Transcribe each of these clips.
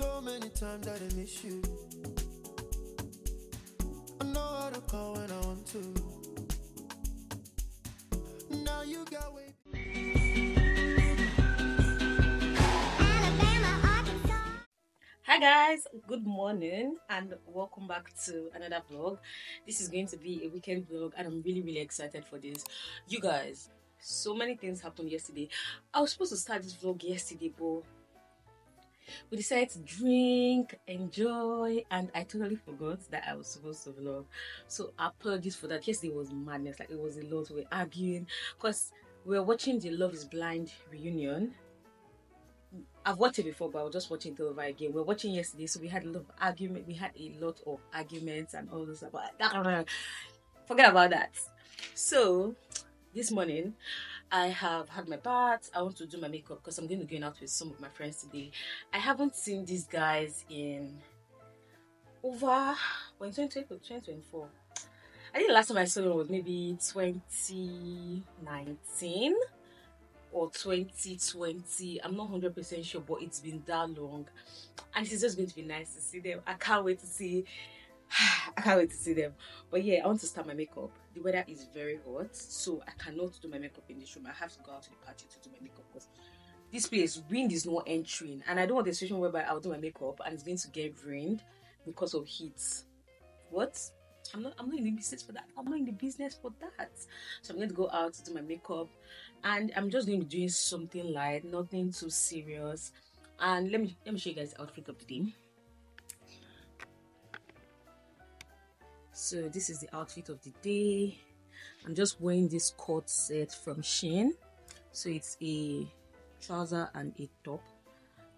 So many times that I miss you. I know how to call when I want to. Now you got way. Hi guys, good morning and welcome back to another vlog. This is going to be a weekend vlog and I'm really really excited for this. You guys, so many things happened yesterday. I was supposed to start this vlog yesterday but we decided to drink, enjoy and I totally forgot that I was supposed to vlog. So apologies for that. Yesterday was madness, like it was a lot. We were arguing because we were watching the Love is Blind reunion I've watched it before, but I was just watching it over again. We are watching yesterday, so we had a lot of argument. We had a lot of arguments and all this stuff. But forget about that. So this morning, I have had my bath. I want to do my makeup because I'm going to go out with some of my friends today. I haven't seen these guys in over when 2024. I think the last time I saw them was maybe 2019 or 2020 i'm not 100 percent sure but it's been that long and it's just going to be nice to see them i can't wait to see i can't wait to see them but yeah i want to start my makeup the weather is very hot so i cannot do my makeup in this room i have to go out to the party to do my makeup because this place wind is not entering and i don't want a situation whereby i'll do my makeup and it's going to get rained because of heat what I'm not I'm not in the business for that. I'm not in the business for that. So I'm going to go out to do my makeup and I'm just going to be doing something light, nothing too serious. And let me let me show you guys the outfit of the day. So this is the outfit of the day. I'm just wearing this coat set from Shein. So it's a trouser and a top.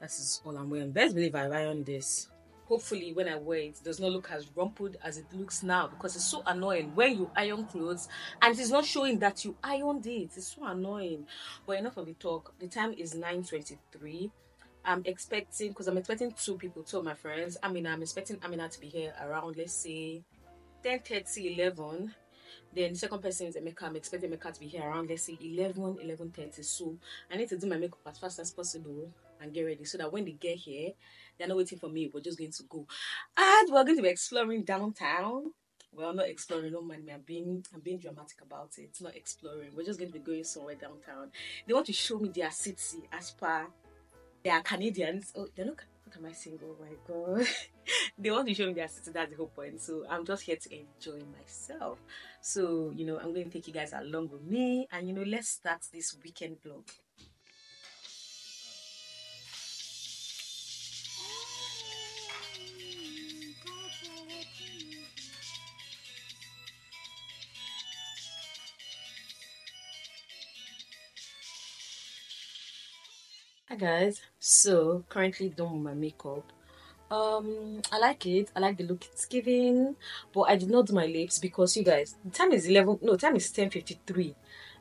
That is all I'm wearing. Best believe I ironed this hopefully when I wear it, it does not look as rumpled as it looks now because it's so annoying when you iron clothes and it's not showing that you ironed it. It's so annoying. But enough of the talk. The time is 9.23. I'm expecting, because I'm expecting two people, two of my friends. I mean, I'm expecting Amina to be here around, let's say, 10.30, 11 then the second person is Emeka. I'm expecting Emeka to be here around let's say 11, 11.30. So I need to do my makeup as fast as possible and get ready so that when they get here, they're not waiting for me. We're just going to go. And we're going to be exploring downtown. Well, not exploring, don't mind me. I'm being I'm being dramatic about it. It's not exploring. We're just going to be going somewhere downtown. They want to show me their city as per they are Canadians. Oh, they're not am I saying? Oh my god. they want to show me their city, that's the whole point. So I'm just here to enjoy myself. So, you know, I'm going to take you guys along with me and you know, let's start this weekend vlog. Hi guys, so currently done with my makeup. Um, I like it. I like the look it's giving, but I did not do my lips because you guys, the time is eleven. No, time is ten fifty three.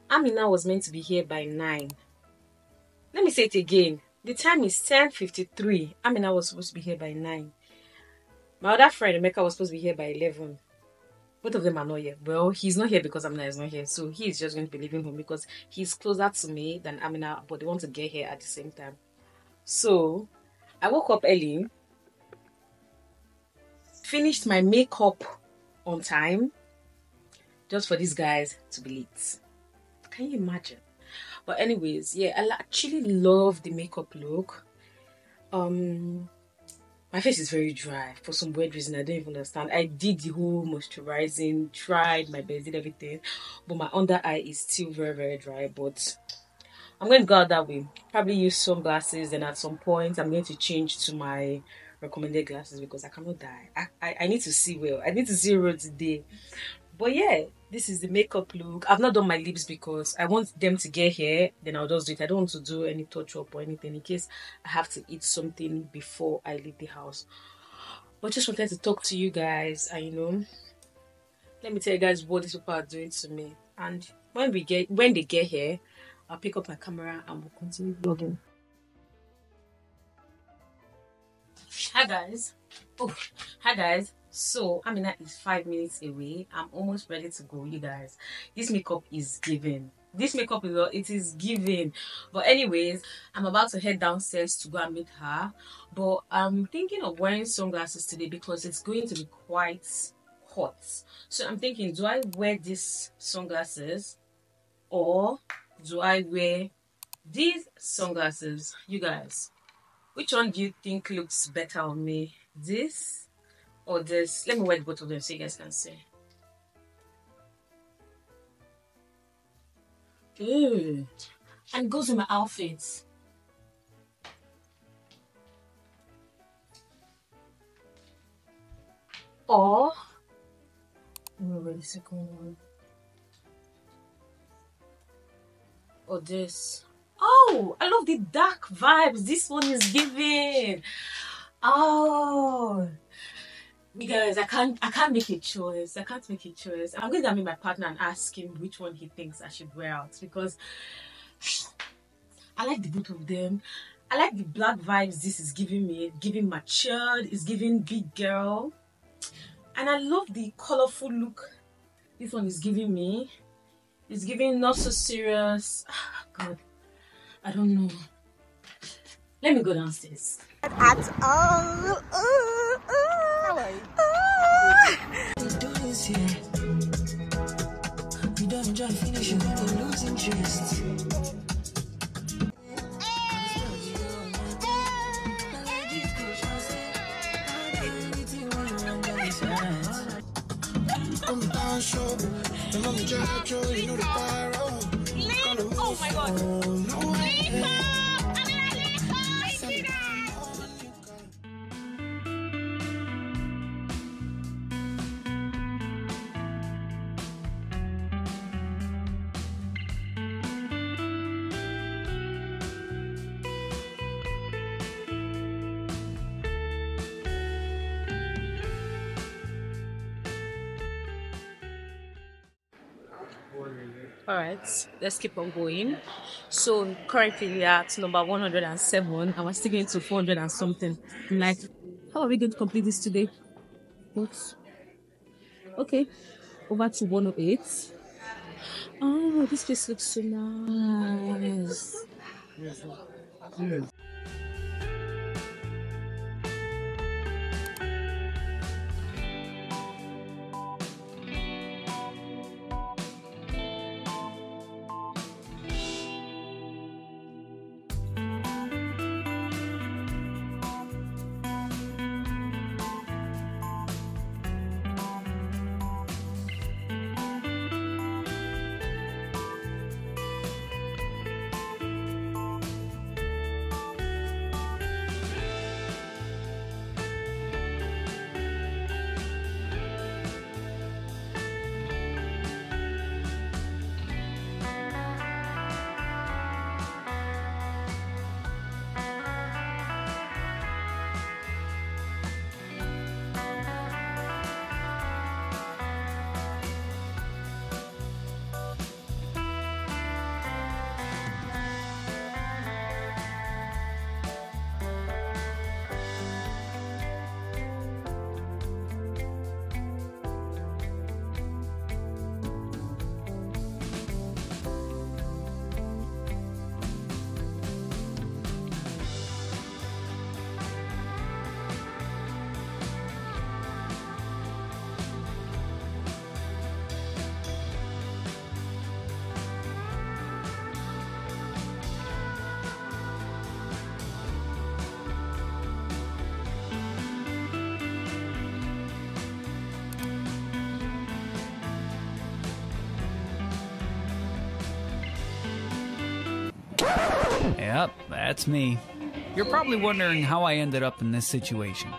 Amina was meant to be here by nine. Let me say it again. The time is ten fifty three. Amina was supposed to be here by nine. My other friend Emeka was supposed to be here by eleven both of them are not here. Well, he's not here because Amina is not here, so he's just going to be leaving home because he's closer to me than Amina, but they want to get here at the same time. So I woke up early, finished my makeup on time, just for these guys to be late. Can you imagine? But anyways, yeah, I actually love the makeup look. Um my face is very dry for some weird reason I don't even understand. I did the whole moisturizing, tried my best, did everything, but my under eye is still very very dry. But I'm going to go out that way. Probably use sunglasses, and at some point I'm going to change to my recommended glasses because I cannot die. I, I, I need to see well. I need to see road today. But yeah, this is the makeup look. I've not done my lips because I want them to get here, then I'll just do it. I don't want to do any touch up or anything in case I have to eat something before I leave the house. But just wanted to talk to you guys and you know, let me tell you guys what these people are doing to me. And when we get when they get here, I'll pick up my camera and we'll continue vlogging. Hi guys. Oh, hi guys. So Amina is five minutes away. I'm almost ready to go, you guys. This makeup is giving. this makeup is it is giving but anyways i'm about to head downstairs to go and meet her but i'm thinking of wearing sunglasses today because it's going to be quite hot so i'm thinking do i wear these sunglasses or do i wear these sunglasses you guys which one do you think looks better on me this Oh, or this let me wear both of them so you guys can see Ooh. And goes with my outfits. Or wear the second one. Or this. Oh, I love the dark vibes. This one is giving. Oh, guys, I can't, I can't make a choice. I can't make a choice. I'm going to meet my partner and ask him which one he thinks I should wear out because I like the both of them. I like the black vibes this is giving me, giving matured, it's giving big girl, and I love the colorful look this one is giving me. It's giving not so serious. Ah, God, I don't know. Let me go downstairs. At all. Uh, here. You don't enjoy finish, you gonna lose interest. I'm down show, the mommy jack you know the pyro. Oh my god. All right let's keep on going. So currently we are at number 107 and we're sticking to 400 and something. I'm like how are we going to complete this today? What? Okay over to 108 oh this place looks so nice Yep, that's me. You're probably wondering how I ended up in this situation.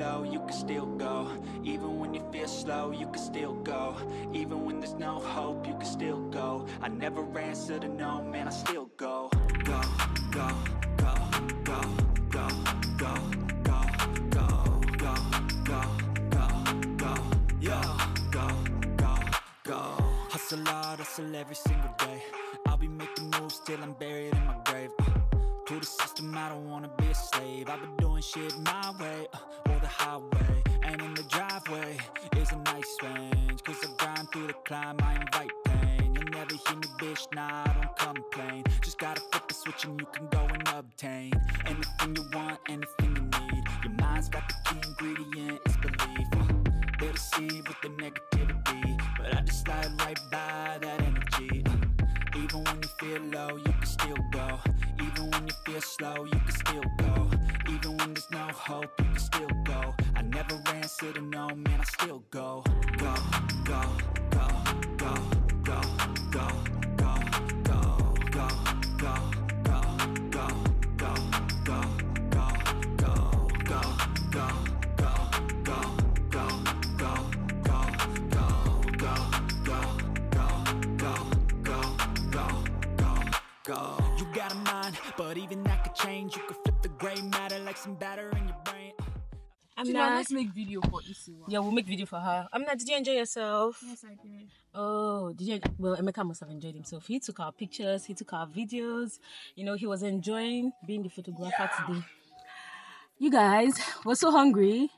Low, you can still go. Even when you feel slow. you can still go. Even when there's no hope, you can still go. I never answer to no, man, I still go. Go, go, go, go, go, go, go, go, go, go, go, go, yeah, go, go, go. Hustle hard, hustle every single day. I'll be making moves till I'm buried in my grave. Uh, to the system, I don't wanna be a slave. I've been doing shit my way, uh, or the highway. And in the driveway is a nice range. Cause I grind through the climb, I invite pain. You'll never hear me, bitch, nah, I don't complain. Just gotta flip the switch and you can go and obtain anything you want, anything you need. Your mind's got the key ingredient, it's belief. Uh, They'll deceive with the negativity, but I just slide right by that energy. Uh, even when you feel low, you can still go. Even when you feel slow, you can still go. Hope, you can still go. I never answer to no, man, I still go, I'm let's make video for Isiwa. Yeah, we'll make video for her. I'm not. Did you enjoy yourself? Yes, I did. Oh, did you? Well, Emeka must have enjoyed himself. He took our pictures. He took our videos. You know, he was enjoying being the photographer today. You guys, we're so hungry.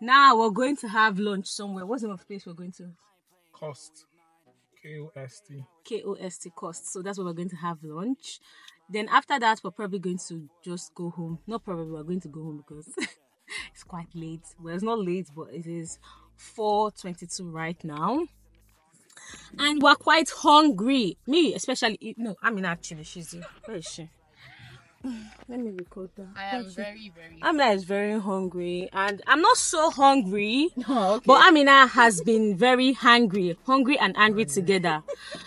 Now we're going to have lunch somewhere. What's the name of the place we're going to? Kost. K O S T. K O S T Kost. So that's where we're going to have lunch. Then after that, we're probably going to just go home. Not probably, we're going to go home because it's quite late. Well, it's not late, but it is 4:22 right now. And we're quite hungry. Me, especially. No, I mean actually, she's here. Where is she? Let me record that. I am very, very. Amina is very hungry, and I'm not so hungry. Oh, okay. But Amina has been very hungry, hungry and angry oh, together.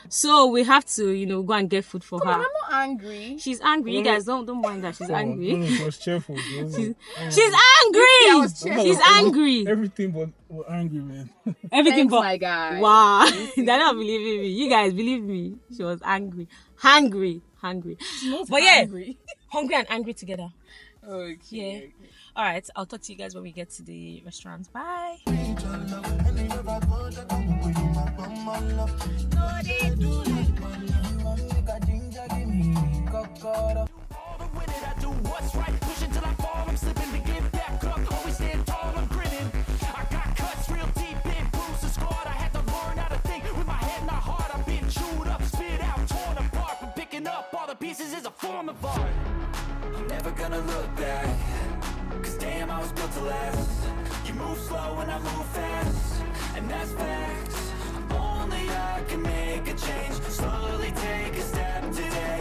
So we have to, you know, go and get food for her. I'm not angry. She's angry. You guys don't don't mind that she's No, angry. it was cheerful. It She's, oh. she's I angry. was cheerful. She's angry. Everything but were angry, man. Everything Thanks, but my guy. wow. They're not believing me. You guys believe me. She was angry, hungry, hungry. But yeah, angry. Hungry and angry together. Okay. Yeah. All right. I'll talk to you guys when we get to the restaurant. Bye. less. You move slow and I move fast. And that's facts. Only I can make a change. Slowly take a step today.